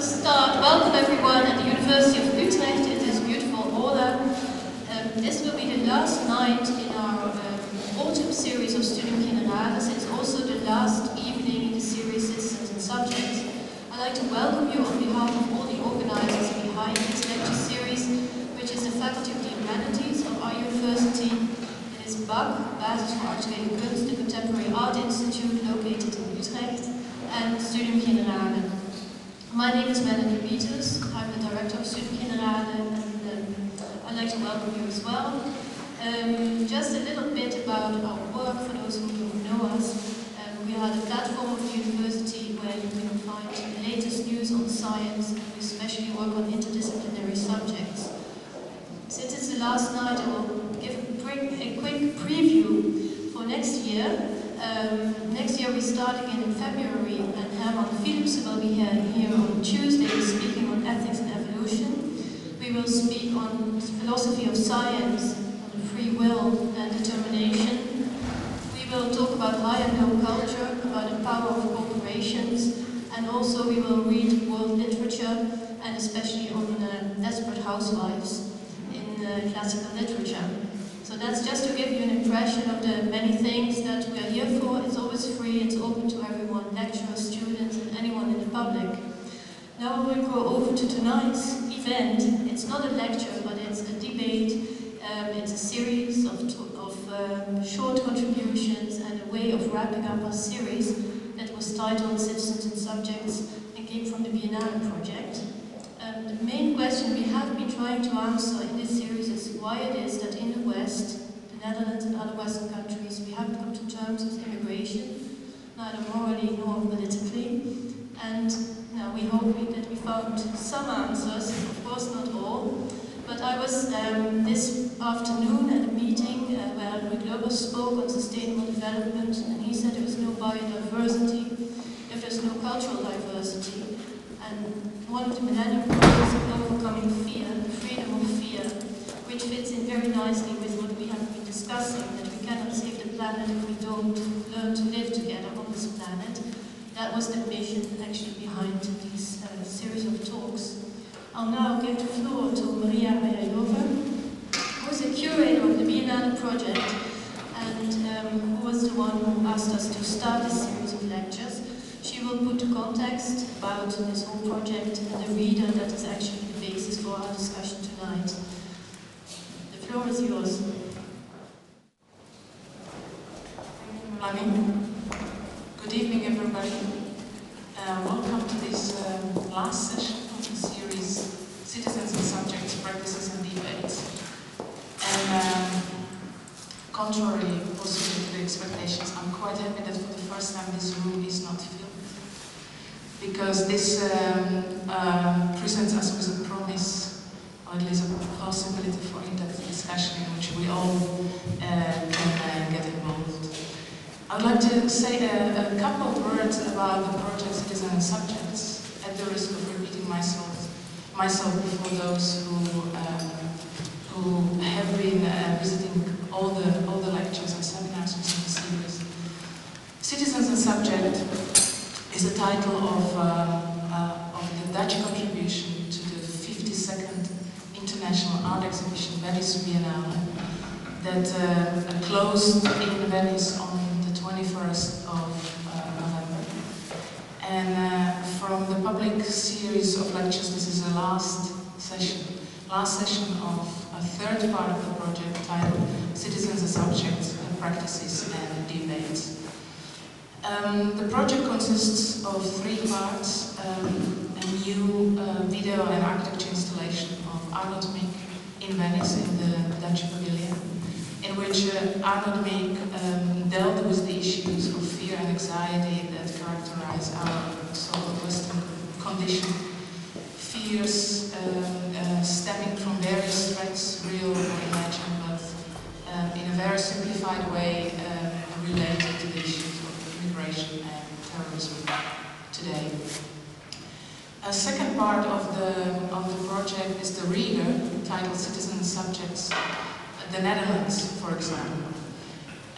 start. Welcome everyone at the University of Utrecht in this beautiful aula. Um, this will be the last night in our um, autumn series of Studium Generale. It's also the last evening in the series Citizens and Subjects. I'd like to welcome you on behalf of all the organizers behind this lecture series, which is the Faculty of the Humanities of our university. It is BAK, Basis voor Actuele Kunst, the Contemporary Art Institute located in Utrecht, and Studium Generale. My name is Melanie Peters. I'm the director of Generale, and um, I'd like to welcome you as well. Um, just a little bit about our work for those who don't know us. Um, we are the platform of the university where you can find the latest news on science, and we especially work on interdisciplinary subjects. Since it's the last night, I will give a quick, a quick preview for next year. Um, next year we're starting in February, and Herman Philipse will be here, here on Tuesday speaking on ethics and evolution. We will speak on philosophy of science, on free will and determination. We will talk about high and low culture, about the power of corporations, and also we will read world literature, and especially on uh, desperate housewives in uh, classical literature. So that's just to give you an impression of the many things that we are here It's free, it's open to everyone, lecturers, students, and anyone in the public. Now we will go over to tonight's event. It's not a lecture, but it's a debate. Um, it's a series of, of um, short contributions and a way of wrapping up our series that was titled Citizens and Subjects and came from the Biennale project. Um, the main question we have been trying to answer in this series is why it is that in the West, Netherlands and other Western countries, we haven't come to terms with immigration, neither morally nor politically. And now we hope that we found some answers, of course not all. But I was um, this afternoon at a meeting uh, where Louis Glober spoke on sustainable development, and he said there is no biodiversity if there's no cultural diversity. And one of the Millennium Goals is overcoming fear, freedom of fear, which fits in very nicely with what we have been discussing, that we cannot save the planet if we don't learn to live together on this planet. That was the mission actually behind this uh, series of talks. I'll now give the floor to Maria Hlavajova, who is the curator of the Biennale project and um, who was the one who asked us to start this series of lectures. She will put the context about this whole project and the reader that is actually the basis for our discussion tonight. The floor is yours. Good evening, everybody. Uh, welcome to this um, last session of the series Citizens and Subjects, Practices and Debates. And um, contrary possibly to the expectations, I'm quite happy that for the first time this room is not filled. Because this um, uh, presents us with a promise, or at least a possibility for in-depth discussion in which we all uh, can. I'd like to say a, a, couple of words about the project Citizen and Subjects, at the risk of repeating myself, myself before those who um, who have been uh, visiting all the all the lectures and seminars within the series. Citizens and Subject is the title of, uh, uh, of the Dutch contribution to the 52nd International Art Exhibition Venice Biennale that uh, closed in Venice on 21st of uh, November. And uh, from the public series of lectures, this is the last session, last session of a third part of the project titled Citizens and Subjects, Practices and Debates. Um, the project consists of three parts, um, a new uh, video and architecture installation of Aernout Mik in Venice in the Dutch Pavilion in which uh, Aernout Mik um, dealt with the issues of fear and anxiety that characterize our so-called Western condition. Fears um, uh, stemming from various threats, real or imagined, but um, in a very simplified way um, related to the issues of immigration and terrorism today. A second part of the, of the project is the reader, titled Citizen Subjects, the Netherlands, for example.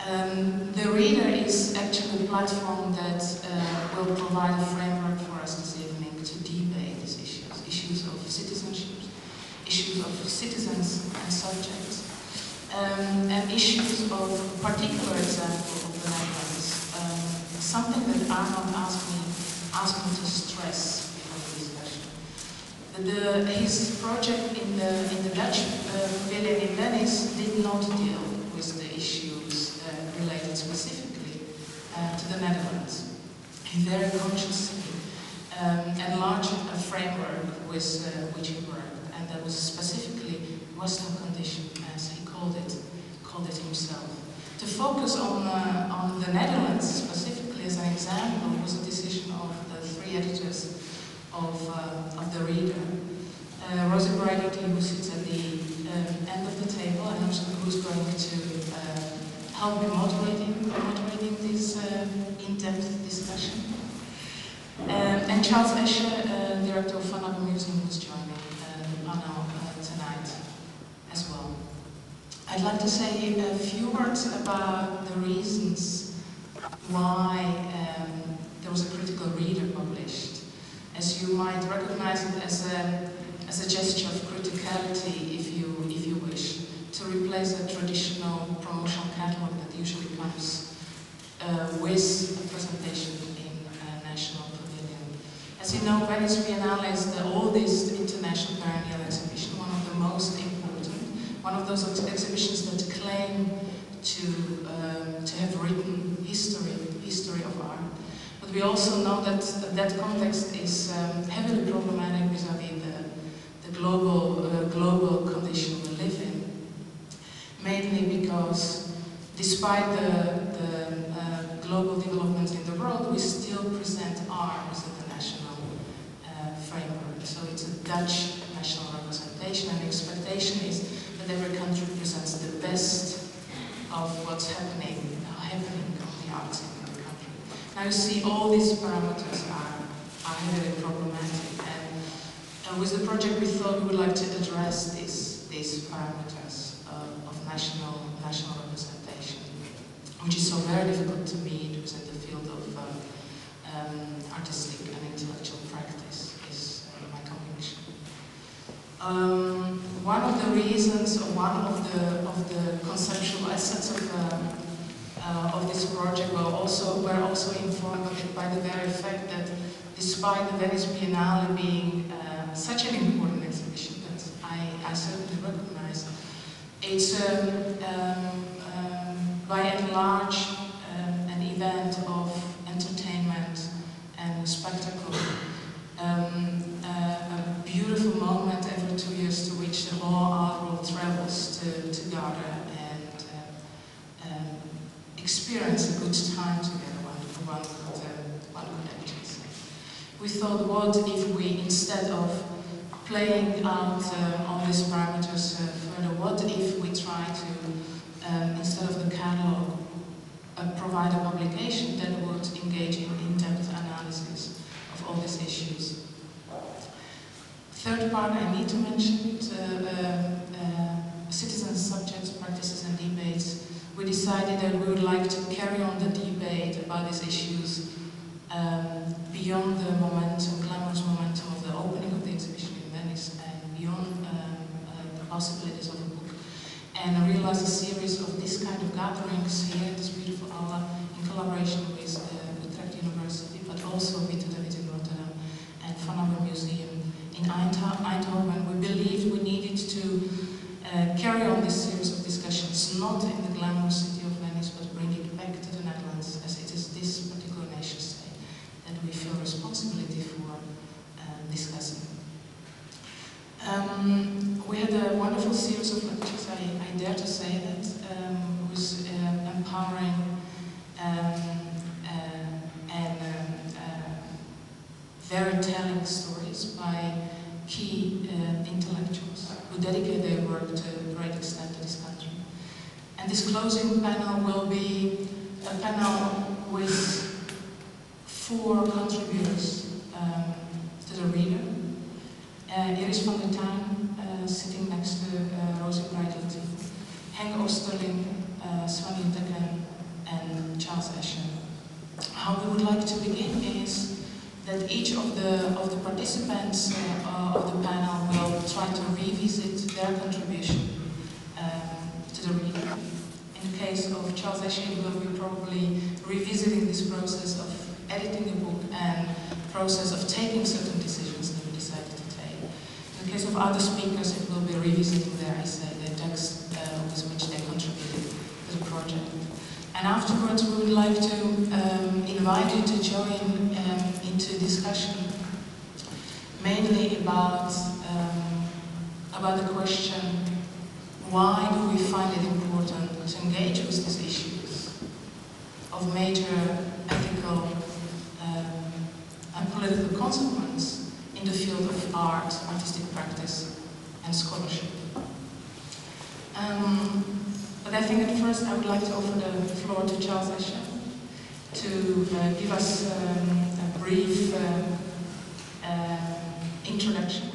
Um, the reader is actually a platform that uh, will provide a framework for us this evening to debate these issues issues of citizenship, issues of citizens and subjects, um, and issues of particular example of the Netherlands, um, something that Aernout asked me, asked me to stress before the discussion. The, his project in the, in the Dutch uh, pavilion in Venice did not deal with the issues uh, related specifically uh, to the Netherlands. He very consciously um, enlarged a framework with uh, which he worked, and that was specifically Western condition, as he called it, called it himself. To focus on, uh, on the Netherlands specifically as an example was a decision of the three editors of, uh, of the reader. Uh, Rosi Braidotti, who sits at the um, end of the table and who's going to help me moderating, moderating this uh, in-depth discussion. Um, and Charles Esche, uh, director of Van Abbe Museum, who's joining uh, the panel uh, tonight as well. I'd like to say a few words about the reasons why um, there was a critical reader published as you might recognize it as a, as a gesture of criticality, if you, if you wish, to replace a traditional promotional catalog that usually comes uh, with a presentation in a national pavilion. As you know, Venice Biennale is the oldest international perennial exhibition, one of the most important, one of those ex exhibitions that claim to, um, to have written history, history of art But we also know that that context is um, heavily problematic vis-à-vis -vis the, the global, uh, global condition we live in. Mainly because despite the, the uh, global developments in the world, we still present art as a national uh, framework. So it's a Dutch national representation and the expectation is that every country presents the best of what's happening, happening on the arts in the country. now you see all these parameters are, are heavily problematic and, and with the project we thought we would like to address these, these parameters uh, of national, national representation, which is so very difficult to meet within the field of uh, um, artistic and intellectual practice is uh, my conviction. Um, one of the reasons, or one of the, of the conceptual assets of uh, uh, of this project were also, were also informed by the very fact that despite the Venice Biennale being uh, such an important exhibition that I, I certainly recognize, it's um, um, um, by and large um, an event of entertainment and spectacle. Um, uh, a beautiful moment every two years to which the whole art world travels to, to gather experience a good time together, one, one, could, uh, one could actually say. We thought, what if we, instead of playing out uh, all these parameters uh, further, what if we try to, um, instead of the catalog, uh, provide a publication that would engage in in-depth analysis of all these issues. Third part I need to mention, uh, uh, citizens, subjects, practices and debates we decided that we would like to carry on the debate about these issues um, beyond the momentum, glamorous momentum of the opening of the exhibition in Venice and beyond um, uh, the possibilities of. And I realized a series of this kind of gatherings here in this beautiful aula in collaboration with uh, Utrecht University, but also with the David Rotterdam and Van Abbe Museum in Eindhoven. We believed we needed to uh, carry on this series of discussions, not in the glamorous city of Venice, but bring it back to the Netherlands, as it is this particular nation state that we feel responsibility for uh, discussing. Um, we had a wonderful series of to say that, um, was uh, empowering um, uh, and um, uh, very telling stories by key uh, intellectuals who dedicate their work to a great extent to this country. And this closing panel will be a panel with four contributors um, to the reader. Uh, Iris van der uh, sitting next to uh, Rosi Braidotti, Henk Oosterling, uh, Lindegren, and Charles Esche. How we would like to begin is that each of the of the participants uh, of the panel will try to revisit their contribution um, to the reading. In the case of Charles Esche, we will be probably revisiting this process of editing the book and process of taking certain decisions that we decided to take. In the case of other speakers, it will be revisiting their essay, their text uh, with which they contributed to the project. And afterwards, we would like to um, invite you to join um, into discussion mainly about, um, about the question, why do we find it important to engage with these issues of major ethical um, and political consequence in the field of art, artistic practice and scholarship. Um, but I think at first I would like to offer the floor to Charles Esche to uh, give us um, a brief uh, uh, introduction